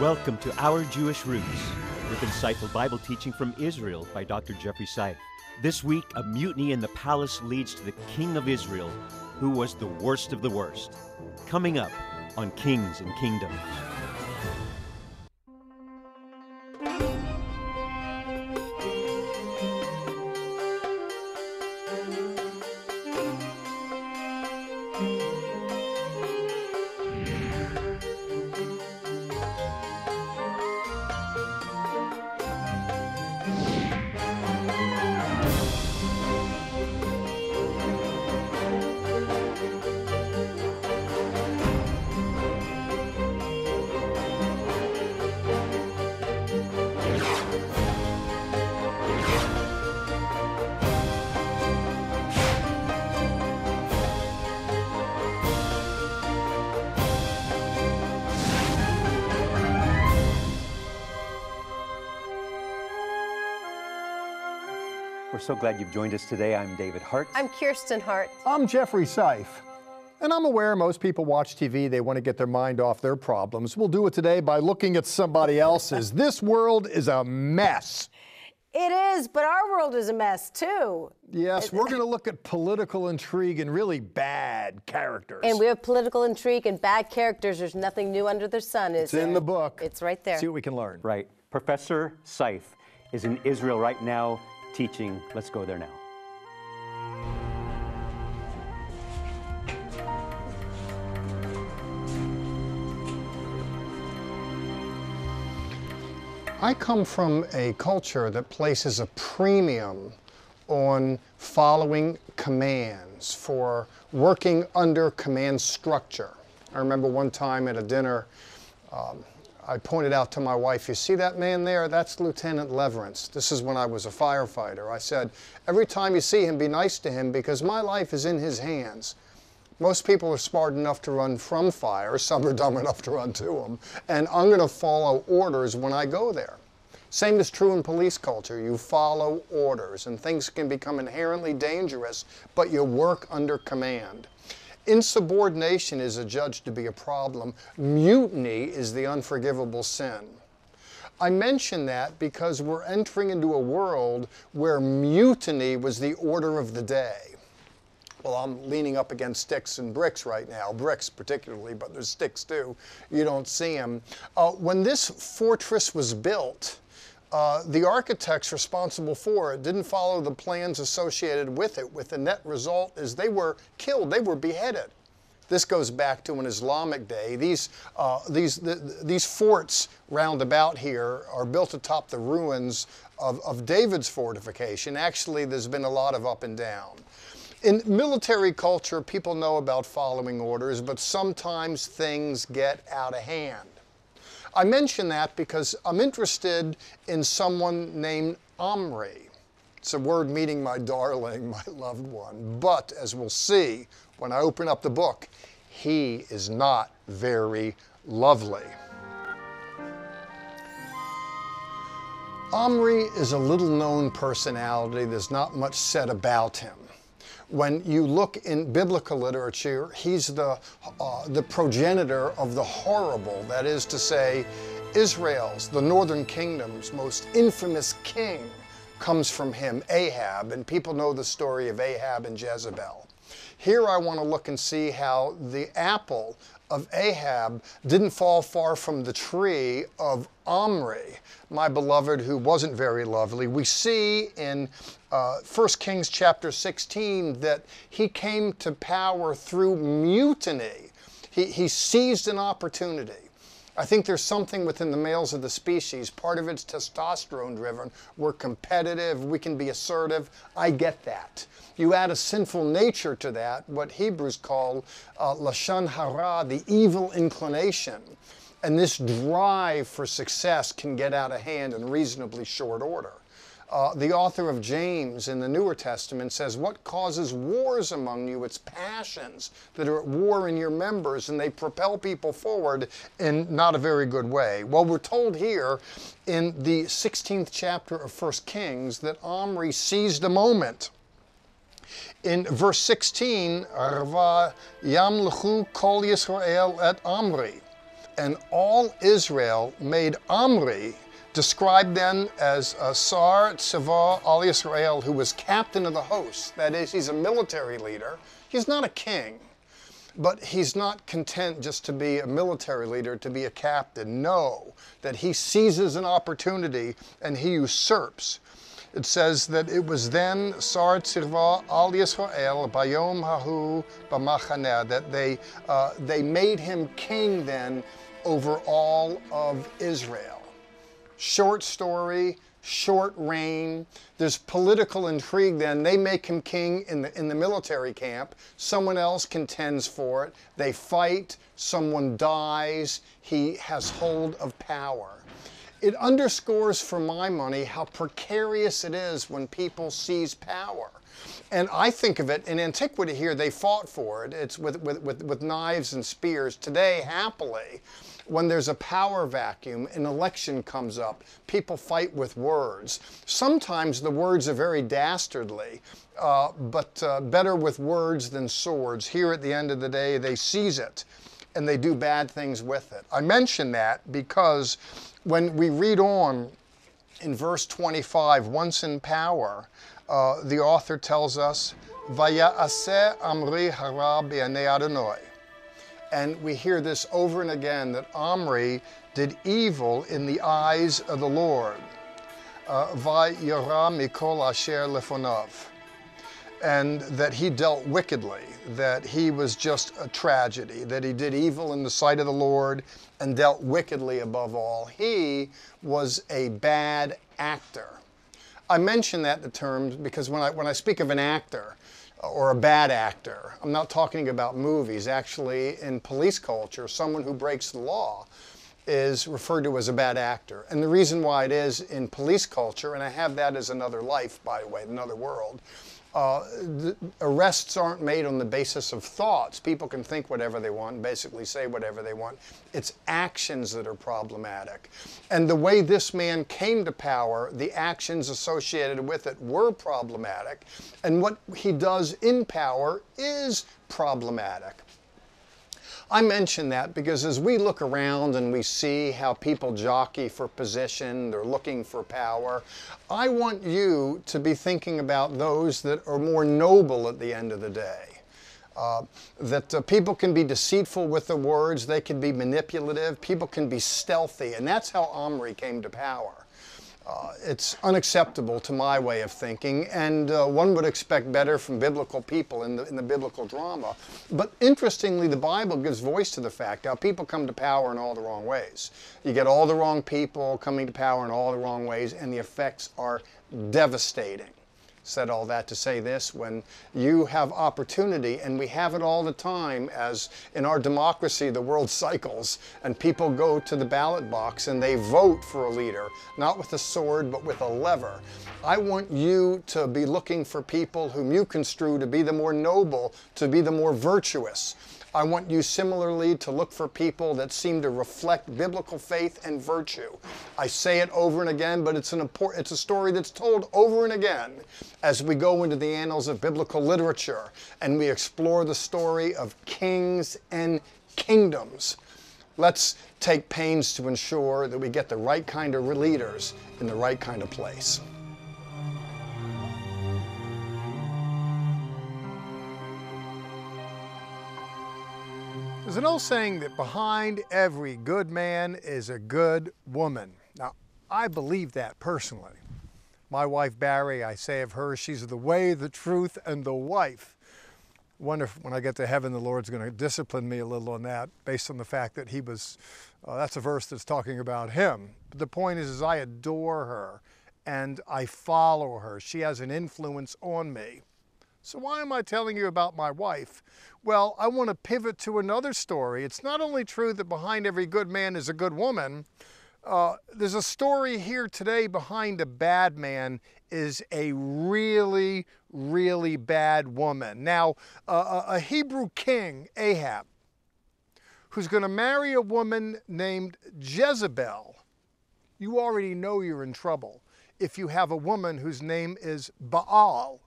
Welcome to Our Jewish Roots with insightful Bible teaching from Israel by Dr. Jeffrey Seif. This week, a mutiny in the palace leads to the king of Israel, who was the worst of the worst. Coming up on Kings and Kingdoms. So glad you've joined us today. I'm David Hart. I'm Kirsten Hart. I'm Jeffrey Seif. And I'm aware most people watch TV, they want to get their mind off their problems. We'll do it today by looking at somebody else's. this world is a mess. It is, but our world is a mess too. Yes, we're going to look at political intrigue and really bad characters. And we have political intrigue and bad characters. There's nothing new under the sun, is it's in there? the book. It's right there. See what we can learn. Right. Professor Seif is in Israel right now teaching. Let's go there now. I come from a culture that places a premium on following commands, for working under command structure. I remember one time at a dinner, um, I pointed out to my wife, You see that man there? That's Lieutenant Leverance. This is when I was a firefighter. I said, Every time you see him, be nice to him because my life is in his hands. Most people are smart enough to run from fire, some are dumb enough to run to them, and I'm going to follow orders when I go there. Same is true in police culture. You follow orders, and things can become inherently dangerous, but you work under command. Insubordination is adjudged to be a problem. Mutiny is the unforgivable sin. I mention that because we're entering into a world where mutiny was the order of the day. Well, I'm leaning up against sticks and bricks right now, bricks particularly, but there's sticks too. You don't see them. Uh, when this fortress was built, uh, the architects responsible for it didn't follow the plans associated with it, with the net result is they were killed, they were beheaded. This goes back to an Islamic day. These, uh, these, the, these forts round about here are built atop the ruins of, of David's fortification. Actually, there's been a lot of up and down. In military culture, people know about following orders, but sometimes things get out of hand. I mention that because I'm interested in someone named Omri. It's a word meaning my darling, my loved one. But as we'll see when I open up the book, he is not very lovely. Omri is a little known personality. There's not much said about him when you look in biblical literature, he's the, uh, the progenitor of the horrible, that is to say, Israel's, the northern kingdom's most infamous king comes from him, Ahab, and people know the story of Ahab and Jezebel. Here I want to look and see how the apple of Ahab didn't fall far from the tree of Omri, my beloved, who wasn't very lovely. We see in uh, 1 Kings chapter 16 that he came to power through mutiny. He, he seized an opportunity. I think there's something within the males of the species. Part of it's testosterone driven. We're competitive, we can be assertive. I get that. You add a sinful nature to that, what Hebrews call uh, lashon hara, the evil inclination. And this drive for success can get out of hand in reasonably short order. Uh, the author of James in the Newer Testament says, What causes wars among you? It's passions that are at war in your members, and they propel people forward in not a very good way. Well, we're told here in the 16th chapter of 1 Kings that Omri seized a moment. In verse 16, Arva Yamlechu Kol Yisrael et Omri. And all Israel made Omri, described then as uh, Sar Tzava al Israel, who was captain of the host. That is, he's a military leader. He's not a king. But he's not content just to be a military leader, to be a captain. No, that he seizes an opportunity and he usurps. It says that it was then Sar Tzava al Yisrael bayom hahu b'machaneh that they uh, they made him king then over all of Israel. Short story, short reign. There's political intrigue then. They make him king in the, in the military camp. Someone else contends for it. They fight. Someone dies. He has hold of power. It underscores for my money how precarious it is when people seize power. And I think of it in antiquity here, they fought for it. It's with, with, with, with knives and spears. Today, happily, when there's a power vacuum, an election comes up, people fight with words. Sometimes the words are very dastardly, uh, but uh, better with words than swords. Here at the end of the day, they seize it and they do bad things with it. I mention that because when we read on in verse 25, once in power, uh, the author tells us, Vaya'aseh Omri hara Adonai. And we hear this over and again that Omri did evil in the eyes of the Lord. Uh, lefonov. And that he dealt wickedly, that he was just a tragedy, that he did evil in the sight of the Lord and dealt wickedly above all. He was a bad actor. I mention that the term because when I, when I speak of an actor, or a bad actor. I'm not talking about movies. Actually, in police culture, someone who breaks the law is referred to as a bad actor. And the reason why it is in police culture, and I have that as another life, by the way, another world, uh, arrests aren't made on the basis of thoughts. People can think whatever they want basically say whatever they want. It's actions that are problematic. And the way this man came to power, the actions associated with it were problematic. And what he does in power is problematic. I mention that because as we look around and we see how people jockey for position, they're looking for power, I want you to be thinking about those that are more noble at the end of the day. Uh, that uh, people can be deceitful with the words, they can be manipulative, people can be stealthy, and that's how Omri came to power. Uh, it's unacceptable to my way of thinking, and uh, one would expect better from biblical people in the, in the biblical drama. But interestingly, the Bible gives voice to the fact how people come to power in all the wrong ways. You get all the wrong people coming to power in all the wrong ways, and the effects are devastating said all that to say this when you have opportunity and we have it all the time as in our democracy the world cycles and people go to the ballot box and they vote for a leader not with a sword but with a lever. I want you to be looking for people whom you construe to be the more noble to be the more virtuous I want you similarly to look for people that seem to reflect biblical faith and virtue. I say it over and again, but it's an important it's a story that's told over and again as we go into the annals of biblical literature and we explore the story of kings and kingdoms. Let's take pains to ensure that we get the right kind of leaders in the right kind of place. There's an old saying that behind every good man is a good woman. Now, I believe that personally. My wife Barri, I say of her, she's the way, the truth, and the wife. Wonder if when I get to heaven, the Lord's going to discipline me a little on that, based on the fact that he was. Uh, that's a verse that's talking about him. But the point is, is I adore her, and I follow her. She has an influence on me. So why am I telling you about my wife? Well, I want to pivot to another story. It's not only true that behind every good man is a good woman, uh, there's a story here today behind a bad man is a really, really bad woman. Now, uh, a Hebrew king, Ahab, who's going to marry a woman named Jezebel, you already know you're in trouble if you have a woman whose name is Baal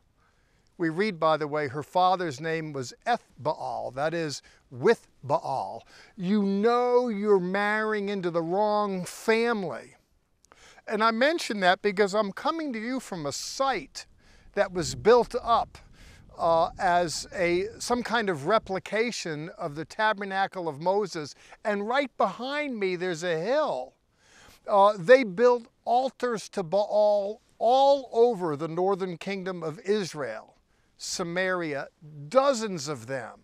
We read, by the way, her father's name was Ethbaal, that is, with Baal. You know you're marrying into the wrong family. And I mention that because I'm coming to you from a site that was built up uh, as a some kind of replication of the tabernacle of Moses. And right behind me, there's a hill. Uh, they built altars to Baal all over the northern kingdom of Israel, Samaria, dozens of them.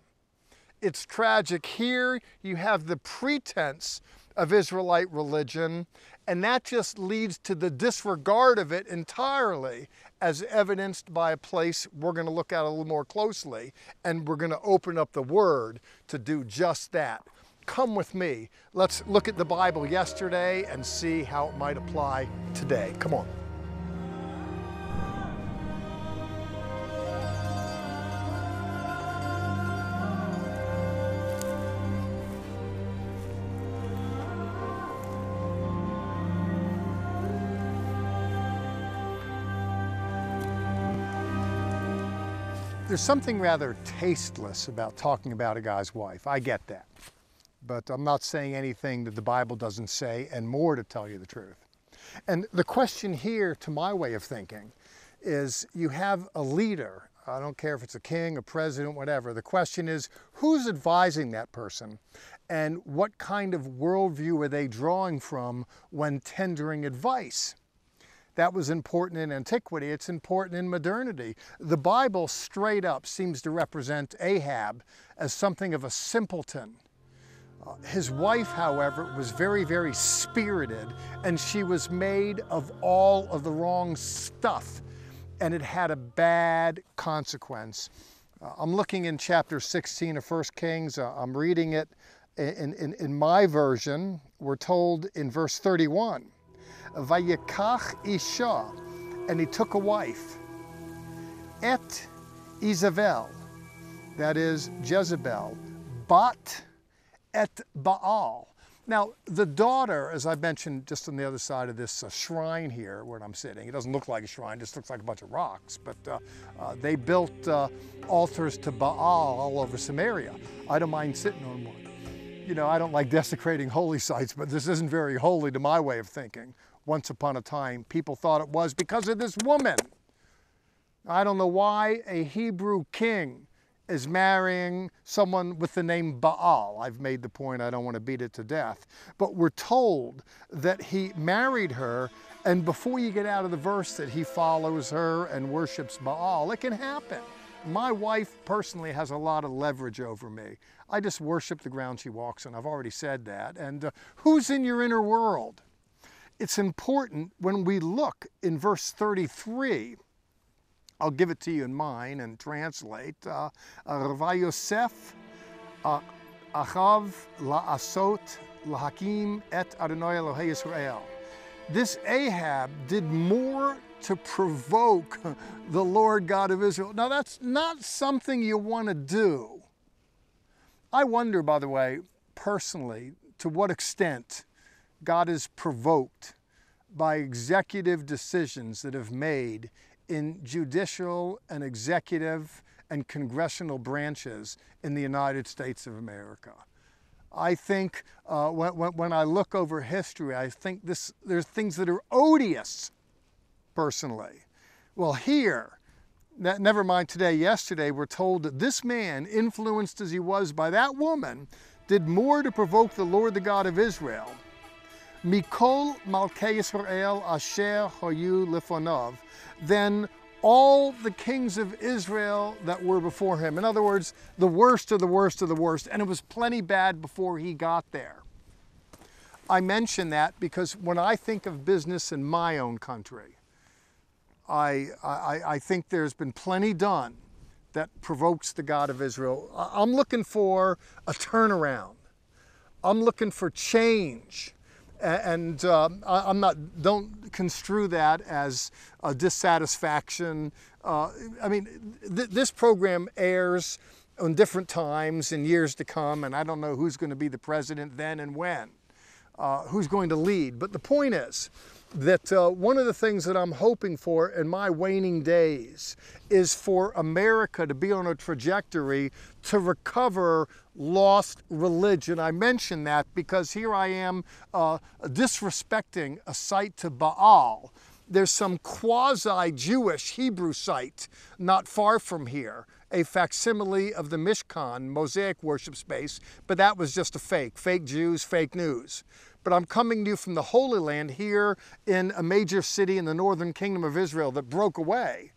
It's tragic. Here you have the pretense of Israelite religion, and that just leads to the disregard of it entirely, as evidenced by a place we're going to look at a little more closely, and we're going to open up the Word to do just that. Come with me. Let's look at the Bible yesterday and see how it might apply today. Come on. There's something rather tasteless about talking about a guy's wife. I get that. But I'm not saying anything that the Bible doesn't say, and more to tell you the truth. And the question here, to my way of thinking, is you have a leader. I don't care if it's a king, a president, whatever. The question is who's advising that person? And what kind of worldview are they drawing from when tendering advice? That was important in antiquity, it's important in modernity. The Bible straight up seems to represent Ahab as something of a simpleton. Uh, his wife, however, was very, very spirited, and she was made of all of the wrong stuff, and it had a bad consequence. Uh, I'm looking in chapter 16 of 1 Kings. Uh, I'm reading it in, in, in my version. We're told in verse 31 Vayikach Isha, and he took a wife, Et Isabel, that is Jezebel, Bat Et Baal. Now, the daughter, as I mentioned just on the other side of this uh, shrine here where I'm sitting, it doesn't look like a shrine, it just looks like a bunch of rocks, but uh, uh, they built uh, altars to Baal all over Samaria. I don't mind sitting on one. You know, I don't like desecrating holy sites, but this isn't very holy to my way of thinking once upon a time people thought it was because of this woman. I don't know why a Hebrew king is marrying someone with the name Baal. I've made the point, I don't want to beat it to death. But we're told that he married her, and before you get out of the verse that he follows her and worships Baal, it can happen. My wife personally has a lot of leverage over me. I just worship the ground she walks on. I've already said that. And uh, who's in your inner world? It's important when we look in verse 33. I'll give it to you in mine and translate. Uh, Rav Yosef uh, Achav la'asot lahakim et Adonai Elohei Yisrael. This Ahab did more to provoke the Lord God of Israel. Now that's not something you want to do. I wonder, by the way, personally, to what extent God is provoked by executive decisions that have made in judicial and executive and congressional branches in the United States of America. I think uh, when, when, I look over history, I think this, there's things that are odious, personally. Well, here, never mind today, yesterday, we're told that this man, influenced as he was by that woman, did more to provoke the Lord, the God of Israel, Mikol Malkei Israel Asher Hoyu Lifonov, then all the kings of Israel that were before him. In other words, the worst of the worst of the worst, and it was plenty bad before he got there. I mention that because when I think of business in my own country, I, I, I think there's been plenty done that provokes the God of Israel. I'm looking for a turnaround. I'm looking for change and um, I, am not don't construe that as a dissatisfaction. Uh, I mean, th this program airs on different times in years to come, and I don't know who's going to be the president then and when, uh, who's going to lead. But the point is, that uh, one of the things that I'm hoping for in my waning days is for America to be on a trajectory to recover lost religion. I mention that because here I am uh, disrespecting a site to Baal. There's some quasi Jewish Hebrew site not far from here, a facsimile of the Mishkan, Mosaic worship space, but that was just a fake. Fake Jews, fake news but I'm coming to you from the Holy Land here in a major city in the northern kingdom of Israel that broke away.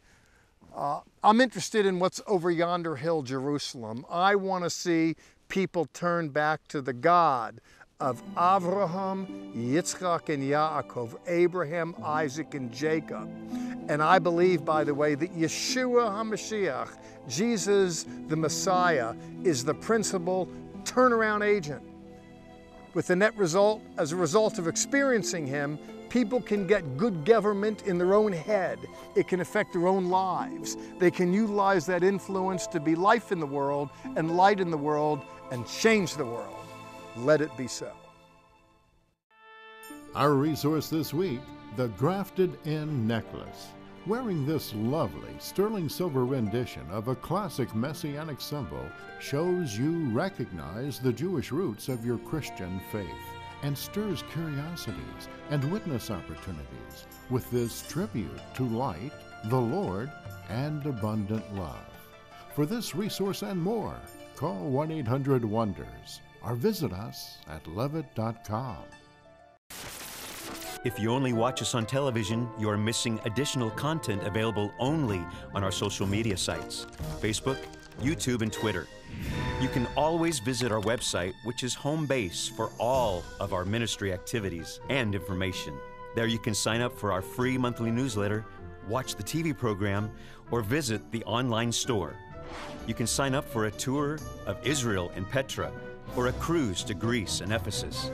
Uh, I'm interested in what's over yonder hill, Jerusalem. I want to see people turn back to the God of Abraham, Yitzchak, and Yaakov, Abraham, Isaac, and Jacob. And I believe, by the way, that Yeshua HaMashiach, Jesus the Messiah, is the principal turnaround agent with the net result, as a result of experiencing Him, people can get good government in their own head. It can affect their own lives. They can utilize that influence to be life in the world and light in the world and change the world. Let it be so. Our resource this week the Grafted In Necklace. Wearing this lovely sterling silver rendition of a classic messianic symbol shows you recognize the Jewish roots of your Christian faith and stirs curiosities and witness opportunities with this tribute to light, the Lord, and abundant love. For this resource and more, call 1 800 Wonders or visit us at levitt.com. If you only watch us on television, you are missing additional content available only on our social media sites Facebook, YouTube, and Twitter. You can always visit our website, which is home base for all of our ministry activities and information. There you can sign up for our free monthly newsletter, watch the TV program, or visit the online store. You can sign up for a tour of Israel and Petra or a cruise to Greece and Ephesus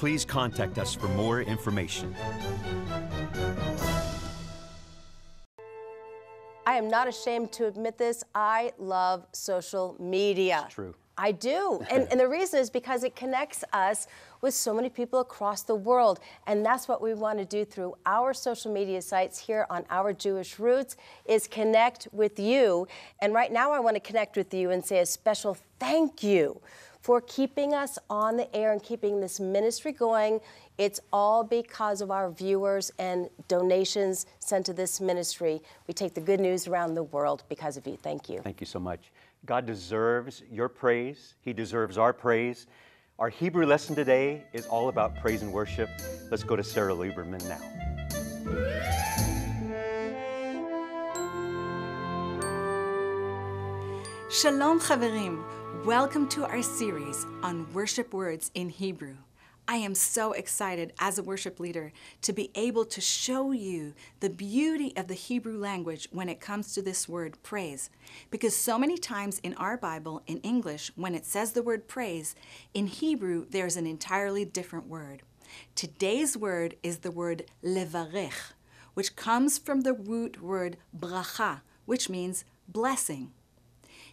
please contact us for more information. I am not ashamed to admit this. I love social media. It's true. I do. And, and the reason is because it connects us with so many people across the world. And that's what we want to do through our social media sites here on Our Jewish Roots is connect with you. And right now I want to connect with you and say a special thank you for keeping us on the air and keeping this ministry going. It's all because of our viewers and donations sent to this ministry. We take the good news around the world because of you. Thank you. Thank you so much. God deserves your praise, He deserves our praise. Our Hebrew lesson today is all about praise and worship. Let's go to Sarah Lieberman now. Shalom, chaverim. Welcome to our series on worship words in Hebrew. I am so excited as a worship leader to be able to show you the beauty of the Hebrew language when it comes to this word praise. Because so many times in our Bible, in English, when it says the word praise, in Hebrew there's an entirely different word. Today's word is the word levarech, which comes from the root word bracha, which means blessing.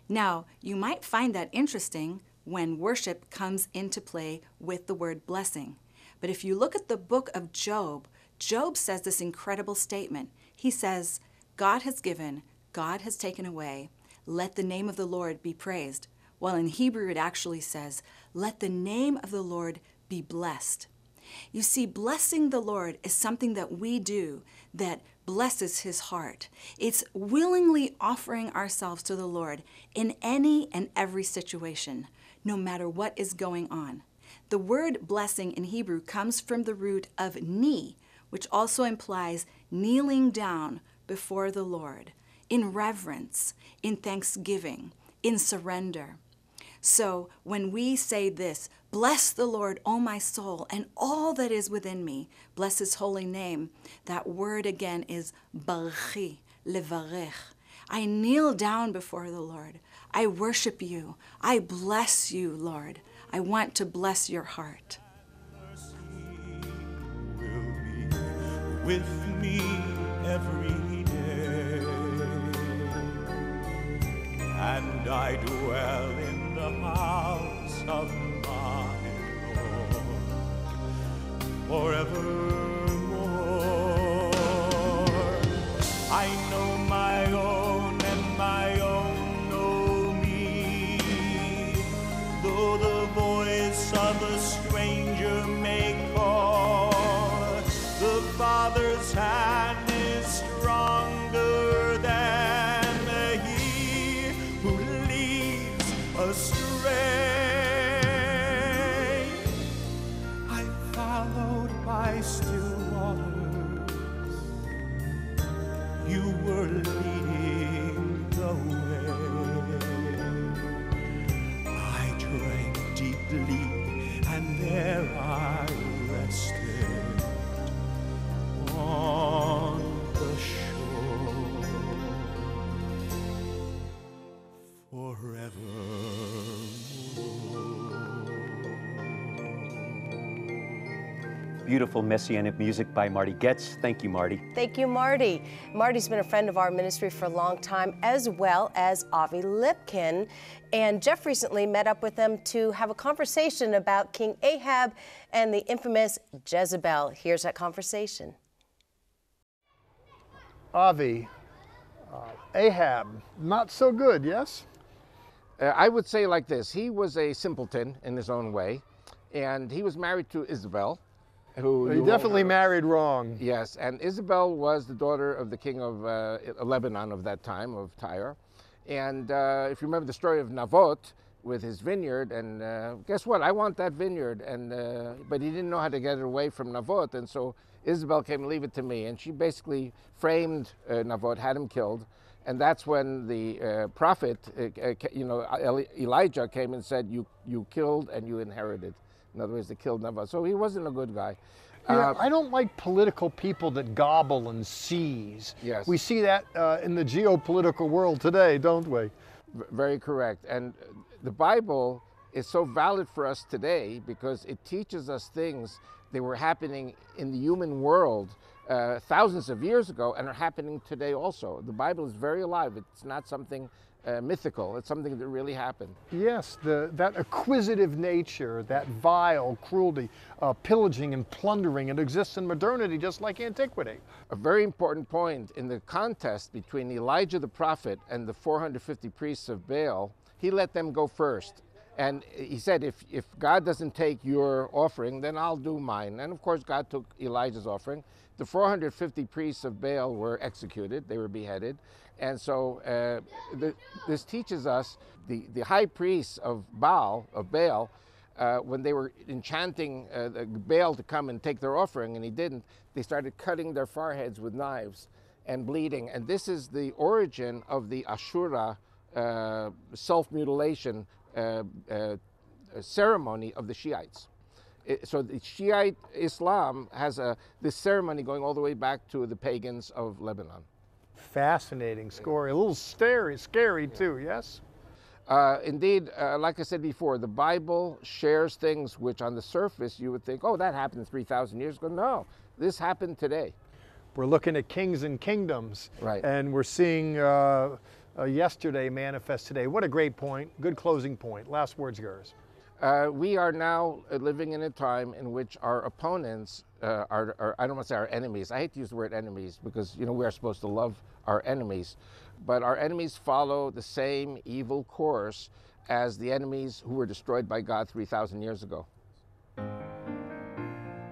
Now, you might find that interesting when worship comes into play with the word blessing. But if you look at the book of Job, Job says this incredible statement. He says, God has given, God has taken away. Let the name of the Lord be praised. Well, in Hebrew, it actually says, Let the name of the Lord be blessed. You see, blessing the Lord is something that we do that blesses his heart. It's willingly offering ourselves to the Lord in any and every situation, no matter what is going on. The word blessing in Hebrew comes from the root of ni, which also implies kneeling down before the Lord in reverence, in thanksgiving, in surrender. So when we say this, bless the Lord, O my soul, and all that is within me, bless his holy name, that word again is barchi, levarech. I kneel down before the Lord. I worship you. I bless you, Lord. I want to bless your heart. with me every day, and I dwell in the house of my Lord forevermore. Beautiful messianic music by Marty Goetz. Thank you, Marty. Thank you, Marty. Marty's been a friend of our ministry for a long time, as well as Avi Lipkin. And Jeff recently met up with them to have a conversation about King Ahab and the infamous Jezebel. Here's that conversation. Avi, uh, Ahab, not so good, yes? Uh, I would say like this he was a simpleton in his own way, and he was married to Isabel, who. He you definitely married wrong. Yes, and Isabel was the daughter of the king of uh, Lebanon of that time, of Tyre. And uh, if you remember the story of Navot with his vineyard, and uh, guess what? I want that vineyard. And uh, but he didn't know how to get it away from Navot, and so Isabel came, and leave it to me, and she basically framed uh, Navot, had him killed. And that's when the uh, prophet, you know, Elijah came and said, "You you killed and you inherited." In other words, they killed Navot. So he wasn't a good guy. Yeah, Uh, I don't like political people that gobble and seize. Yes. We see that uh, in the geopolitical world today, don't we? V- Very correct. And the Bible is so valid for us today because it teaches us things that were happening in the human world uh, thousands of years ago and are happening today also. The Bible is very alive. It's not something uh, mythical. It's something that really happened. Yes, the, that acquisitive nature, that vile cruelty, uh, pillaging and plundering, it exists in modernity just like antiquity. A very important point in the contest between Elijah the prophet and the 450 priests of Baal, he let them go first. And he said, if, if God doesn't take your offering, then I'll do mine. And of course, God took Elijah's offering. The 450 priests of Baal were executed, they were beheaded. And so uh, the, this teaches us the, the high priests of Baal, of Baal, uh, when they were enchanting uh, Baal to come and take their offering, and he didn't, they started cutting their foreheads with knives and bleeding. And this is the origin of the Ashura uh, self mutilation uh, uh, ceremony of the Shiites. It- so the Shiite Islam has a, this ceremony going all the way back to the pagans of Lebanon. Fascinating story. A little scary, scary too, yes? Uh, indeed, uh, like I said before, the Bible shares things which on the surface you would think, oh, that happened 3,000 years ago. No, this happened today. We're looking at kings and kingdoms. Right. And we're seeing uh, uh, yesterday manifest today. What a great point. Good closing point. Last word's yours. Uh, we are now uh, living in a time in which our opponents uh, are, are, I don't want to say our enemies. I hate to use the word enemies because, you know, we are supposed to love our enemies. But our enemies follow the same evil course as the enemies who were destroyed by God 3,000 years ago.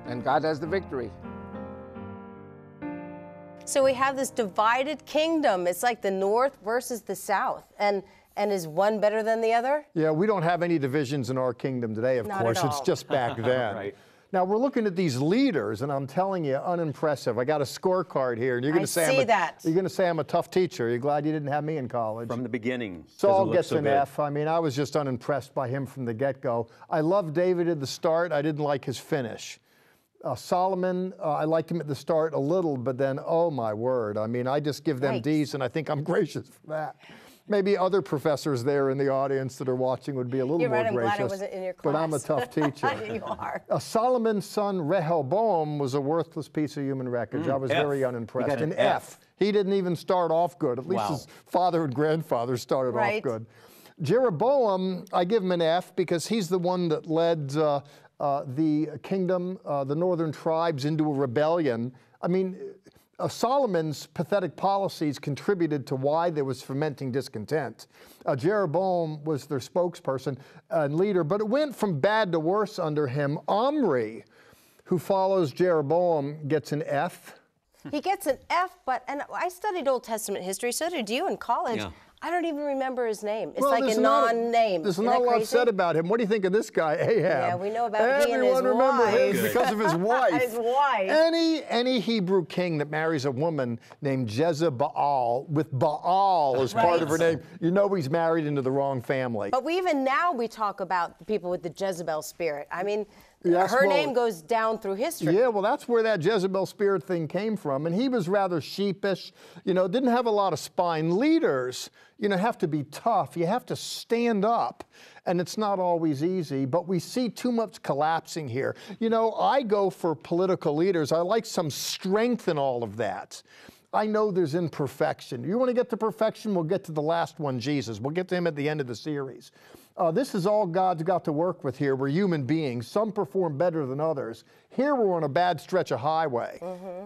And God has the victory. So we have this divided kingdom. It's like the North versus the South. And and is one better than the other? Yeah, we don't have any divisions in our kingdom today, of Not at course. It's just back then. Right. Now we're looking at these leaders, and I'm telling you, unimpressive. I got a scorecard here, and you're going to say see I'm a, that. You're going to say I'm a tough teacher. You're glad you didn't have me in college. From the beginning. Saul doesn't look gets so an good. F. I mean, I was just unimpressed by him from the get-go. I loved David at the start. I didn't like his finish. Uh, Solomon, uh, I liked him at the start a little, but then, oh my word! I mean, I just give them Yikes. D's, and I think I'm gracious for that. Maybe other professors there in the audience that are watching would be a little You're more right. I'm gracious. glad I wasn't in your class. But I'm a tough teacher. you are. Uh, Solomon's son Rehoboam was a worthless piece of human wreckage. I was F. very unimpressed. got an An F. He didn't even start off good. At least Wow. his father and grandfather started Right. off good. Jeroboam, I give him an F because he's the one that led uh, uh, the kingdom, uh, the northern tribes, into a rebellion. I mean, uh, Solomon's pathetic policies contributed to why there was fermenting discontent. Uh, Jeroboam was their spokesperson and leader, but it went from bad to worse under him. Omri, who follows Jeroboam, gets an F. he gets an F, but, and I studied Old Testament history, so did you in college. Yeah. I don't even remember his name. It's Well, like a non-name. There's Isn't not a lot crazy? said about him. What do you think of this guy, Ahab? Yeah, we know about Everyone remember him wife. because of his wife. His wife. Any any Hebrew king that marries a woman named Jezebel with Baal as part of her name, you know he's married into the wrong family. But we even now we talk about the people with the Jezebel spirit. I mean, Yes, her well- name goes down through history. Yeah, well, that's where that Jezebel spirit thing came from. And he was rather sheepish, you know, didn't have a lot of spine. Leaders, you know, have to be tough. You have to stand up. And it's not always easy, but we see too much collapsing here. You know, I go for political leaders. I like some strength in all of that. I know there's imperfection. You want to get to perfection? We'll get to the last one, Jesus. We'll get to him at the end of the series. Uh, this is all God's got to work with here. We're human beings. Some perform better than others. Here we're on a bad stretch of highway,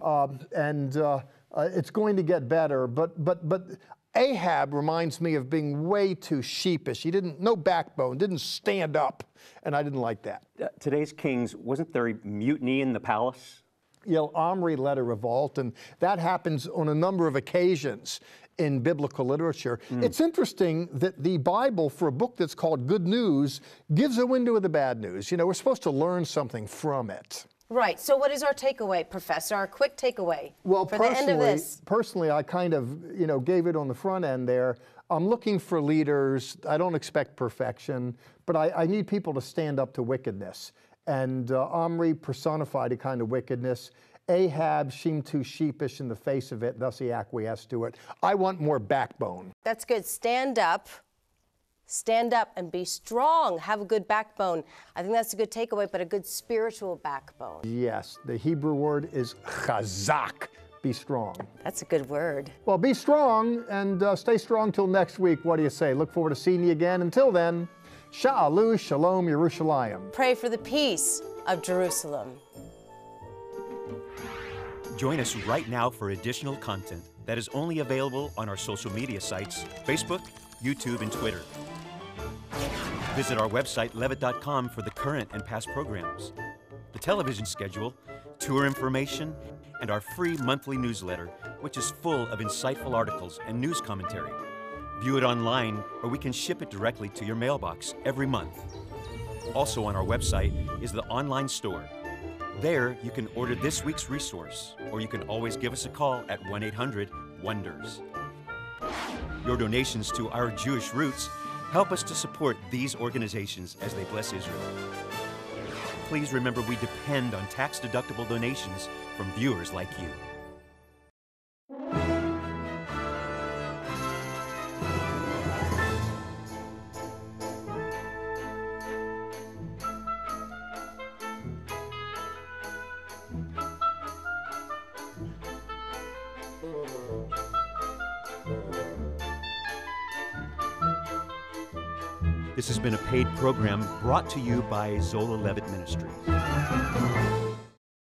Um, and uh, uh, it's going to get better. But but but Ahab reminds me of being way too sheepish. He didn't no backbone, didn't stand up, and I didn't like that. Uh, today's kings, wasn't there a mutiny in the palace? you know, Omri led a revolt, and that happens on a number of occasions in biblical literature. It's interesting that the Bible, for a book that's called Good News, gives a window of the bad news. You know, we're supposed to learn something from it. Right. So, what is our takeaway, Professor? Our quick takeaway Well, for the end of personally, this. personally, I kind of, you know, gave it on the front end there. I'm looking for leaders. I don't expect perfection, but I, I need people to stand up to wickedness. And uh, Omri personified a kind of wickedness. Ahab seemed too sheepish in the face of it, thus he acquiesced to it. I want more backbone. That's good. Stand up. Stand up and be strong. Have a good backbone. I think that's a good takeaway, but a good spiritual backbone. Yes, the Hebrew word is chazak. Be strong. That's a good word. Well, be strong and uh, stay strong till next week. What do you say? Look forward to seeing you again. Until then, Sha'alu Shalom Yerushalayim. Pray for the peace of Jerusalem. Join us right now for additional content that is only available on our social media sites Facebook, YouTube, and Twitter. Visit our website, levitt.com, for the current and past programs, the television schedule, tour information, and our free monthly newsletter, which is full of insightful articles and news commentary. View it online, or we can ship it directly to your mailbox every month. Also, on our website is the online store. There, you can order this week's resource, or you can always give us a call at 1 800 WONDERS. Your donations to our Jewish roots help us to support these organizations as they bless Israel. Please remember we depend on tax deductible donations from viewers like you. Paid program brought to you by Zola Levitt Ministries.